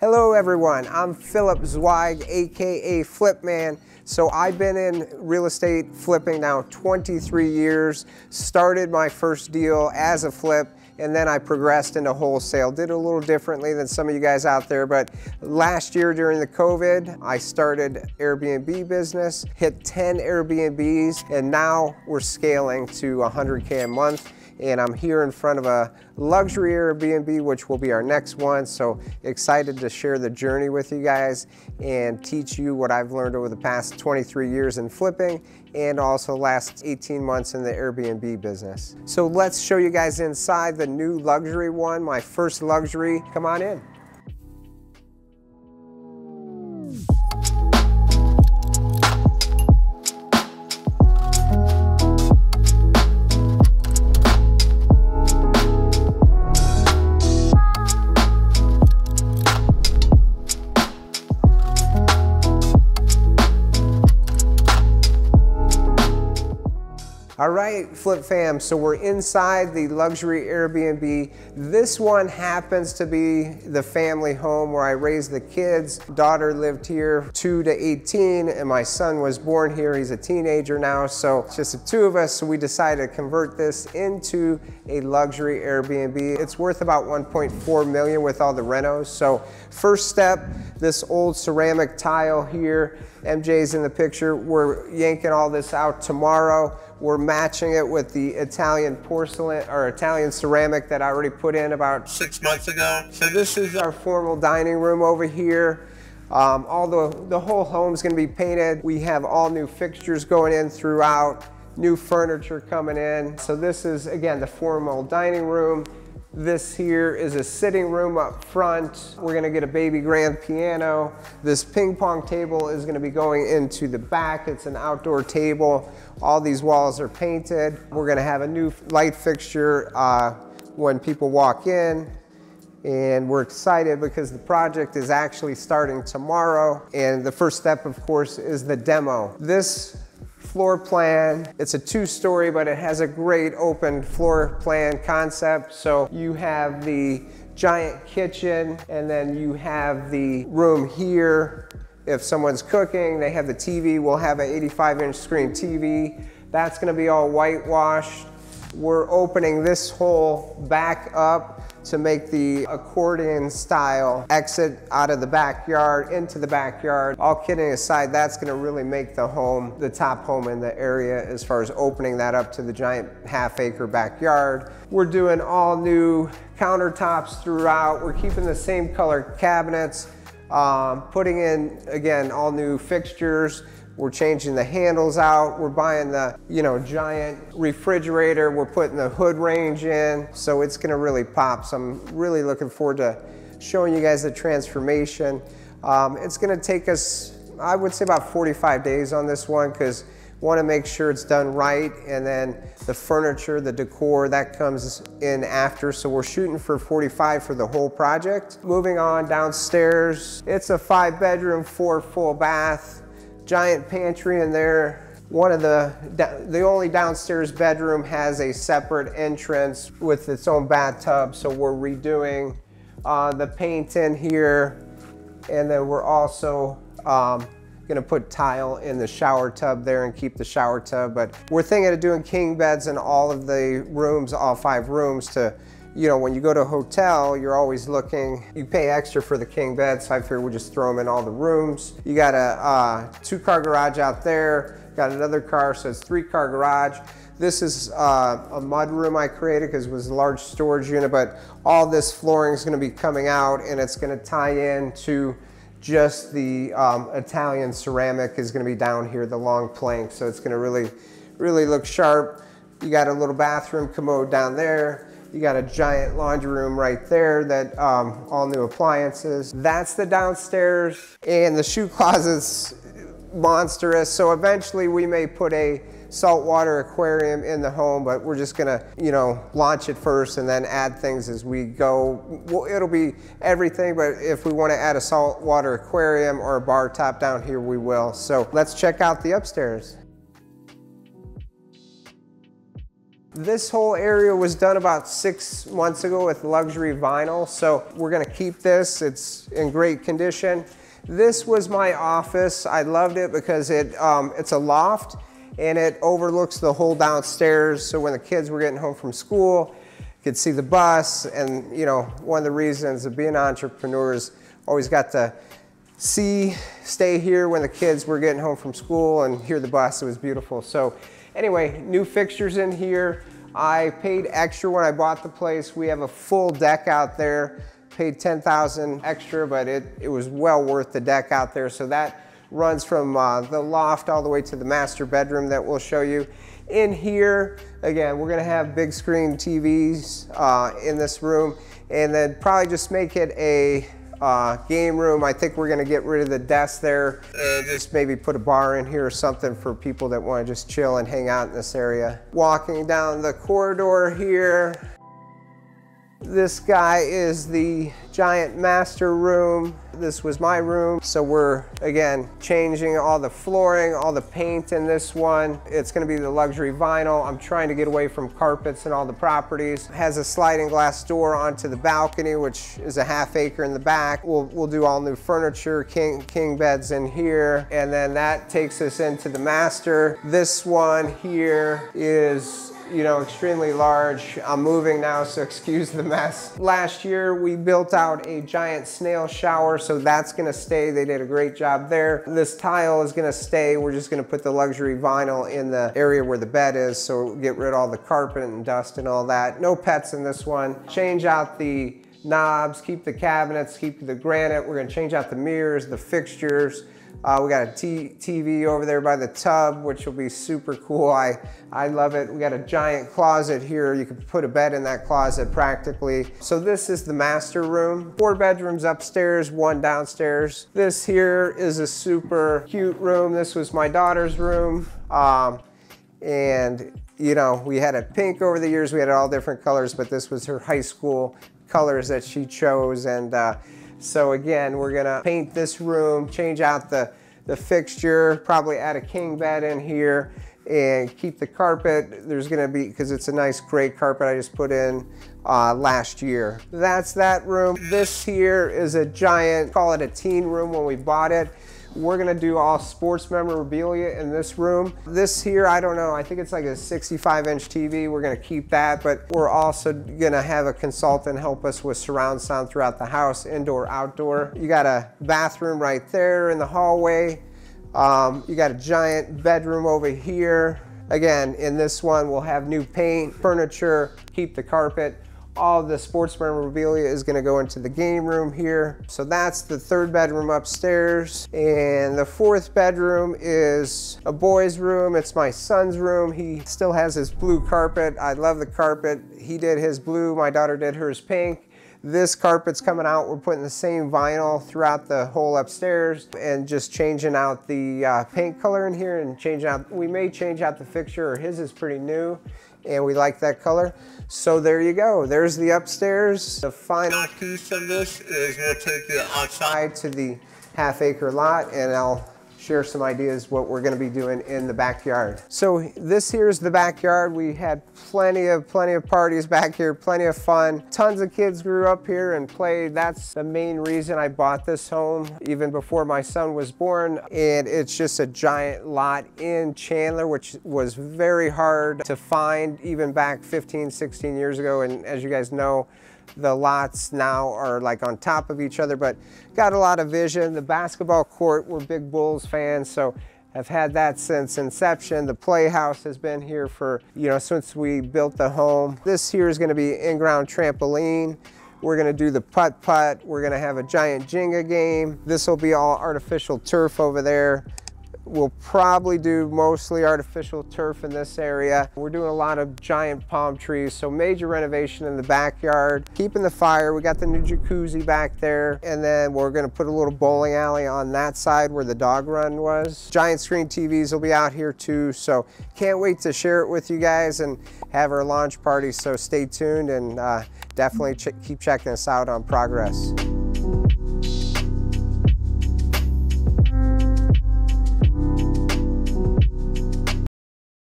Hello everyone, I'm Philip Zweig, AKA Flipman. So I've been in real estate flipping now 23 years, started my first deal as a flip, and then I progressed into wholesale. Did a little differently than some of you guys out there, but last year during the COVID, I started Airbnb business, hit 10 Airbnbs, and now we're scaling to 100K a month and I'm here in front of a luxury Airbnb, which will be our next one. So excited to share the journey with you guys and teach you what I've learned over the past 23 years in flipping and also last 18 months in the Airbnb business. So let's show you guys inside the new luxury one, my first luxury. Come on in. All right, Flip fam, so we're inside the luxury Airbnb. This one happens to be the family home where I raised the kids. Daughter lived here 2 to 18 and my son was born here. He's a teenager now, so it's just the two of us. So we decided to convert this into a luxury Airbnb. It's worth about 1.4 million with all the renos. So first step, this old ceramic tile here. MJ's in the picture. We're yanking all this out tomorrow. We're matching it with the Italian porcelain or Italian ceramic that I already put in about six months ago. So this is our formal dining room over here. Um, all the, the whole home's gonna be painted. We have all new fixtures going in throughout, new furniture coming in. So this is, again, the formal dining room. This here is a sitting room up front. We're gonna get a baby grand piano. This ping pong table is gonna be going into the back. It's an outdoor table. All these walls are painted. We're gonna have a new light fixture uh, when people walk in. And we're excited because the project is actually starting tomorrow. And the first step, of course, is the demo. This floor plan. It's a two-story, but it has a great open floor plan concept. So you have the giant kitchen, and then you have the room here. If someone's cooking, they have the TV. We'll have an 85-inch screen TV. That's gonna be all whitewashed. We're opening this hole back up to make the accordion style exit out of the backyard into the backyard. All kidding aside, that's gonna really make the home, the top home in the area as far as opening that up to the giant half acre backyard. We're doing all new countertops throughout. We're keeping the same color cabinets, um, putting in, again, all new fixtures. We're changing the handles out. We're buying the, you know, giant refrigerator. We're putting the hood range in. So it's gonna really pop. So I'm really looking forward to showing you guys the transformation. Um, it's gonna take us, I would say about 45 days on this one because want to make sure it's done right and then the furniture, the decor, that comes in after. So we're shooting for 45 for the whole project. Moving on downstairs, it's a five bedroom, four full bath giant pantry in there. One of the, the only downstairs bedroom has a separate entrance with its own bathtub. So we're redoing uh, the paint in here. And then we're also um, gonna put tile in the shower tub there and keep the shower tub. But we're thinking of doing king beds in all of the rooms, all five rooms to you know, when you go to a hotel, you're always looking, you pay extra for the king bed, so I figured we'll just throw them in all the rooms. You got a uh, two car garage out there, got another car, so it's three car garage. This is uh, a mud room I created because it was a large storage unit, but all this flooring is gonna be coming out and it's gonna tie in to just the um, Italian ceramic is gonna be down here, the long plank. So it's gonna really, really look sharp. You got a little bathroom commode down there. You got a giant laundry room right there that um, all new appliances. That's the downstairs and the shoe closet's monstrous. So eventually we may put a saltwater aquarium in the home, but we're just gonna, you know, launch it first and then add things as we go. Well, it'll be everything, but if we wanna add a saltwater aquarium or a bar top down here, we will. So let's check out the upstairs. This whole area was done about six months ago with luxury vinyl. So we're gonna keep this. It's in great condition. This was my office. I loved it because it um, it's a loft and it overlooks the whole downstairs. So when the kids were getting home from school, you could see the bus. And you know, one of the reasons of being entrepreneurs always got to see, stay here when the kids were getting home from school and hear the bus. It was beautiful. So anyway, new fixtures in here. I paid extra when I bought the place. We have a full deck out there paid 10,000 extra, but it, it was well worth the deck out there. So that runs from uh, the loft all the way to the master bedroom that we'll show you. In here, again, we're gonna have big screen TVs uh, in this room and then probably just make it a uh, game room. I think we're gonna get rid of the desk there and just maybe put a bar in here or something for people that wanna just chill and hang out in this area. Walking down the corridor here, this guy is the giant master room. This was my room. So we're, again, changing all the flooring, all the paint in this one. It's gonna be the luxury vinyl. I'm trying to get away from carpets and all the properties. It has a sliding glass door onto the balcony, which is a half acre in the back. We'll, we'll do all new furniture, king, king beds in here. And then that takes us into the master. This one here is you know, extremely large. I'm moving now, so excuse the mess. Last year, we built out a giant snail shower, so that's gonna stay. They did a great job there. This tile is gonna stay. We're just gonna put the luxury vinyl in the area where the bed is, so get rid of all the carpet and dust and all that. No pets in this one. Change out the knobs, keep the cabinets, keep the granite. We're gonna change out the mirrors, the fixtures, uh, we got a TV over there by the tub, which will be super cool. I, I love it. We got a giant closet here. You could put a bed in that closet practically. So this is the master room. Four bedrooms upstairs, one downstairs. This here is a super cute room. This was my daughter's room. Um, and you know, we had it pink over the years. We had all different colors, but this was her high school colors that she chose. And uh, so again, we're gonna paint this room, change out the, the fixture, probably add a king bed in here and keep the carpet. There's gonna be, because it's a nice gray carpet I just put in uh, last year. That's that room. This here is a giant, call it a teen room when we bought it. We're gonna do all sports memorabilia in this room. This here, I don't know, I think it's like a 65 inch TV. We're gonna keep that, but we're also gonna have a consultant help us with surround sound throughout the house, indoor, outdoor. You got a bathroom right there in the hallway. Um, you got a giant bedroom over here. Again, in this one, we'll have new paint, furniture, keep the carpet all the sports memorabilia is gonna go into the game room here. So that's the third bedroom upstairs. And the fourth bedroom is a boy's room. It's my son's room. He still has his blue carpet. I love the carpet. He did his blue, my daughter did hers pink. This carpet's coming out. We're putting the same vinyl throughout the whole upstairs and just changing out the uh, paint color in here and changing out, we may change out the fixture or his is pretty new and we like that color. So there you go. There's the upstairs. The final piece of this is we'll take you outside to the half acre lot and I'll share some ideas what we're gonna be doing in the backyard. So this here's the backyard. We had plenty of plenty of parties back here, plenty of fun. Tons of kids grew up here and played. That's the main reason I bought this home even before my son was born. And it's just a giant lot in Chandler, which was very hard to find even back 15, 16 years ago. And as you guys know, the lots now are like on top of each other, but got a lot of vision. The basketball court, we're big Bulls fans, so I've had that since inception. The playhouse has been here for, you know, since we built the home. This here is gonna be in-ground trampoline. We're gonna do the putt-putt. We're gonna have a giant Jenga game. This will be all artificial turf over there. We'll probably do mostly artificial turf in this area. We're doing a lot of giant palm trees, so major renovation in the backyard. Keeping the fire, we got the new jacuzzi back there, and then we're gonna put a little bowling alley on that side where the dog run was. Giant screen TVs will be out here too, so can't wait to share it with you guys and have our launch party, so stay tuned and uh, definitely ch keep checking us out on progress.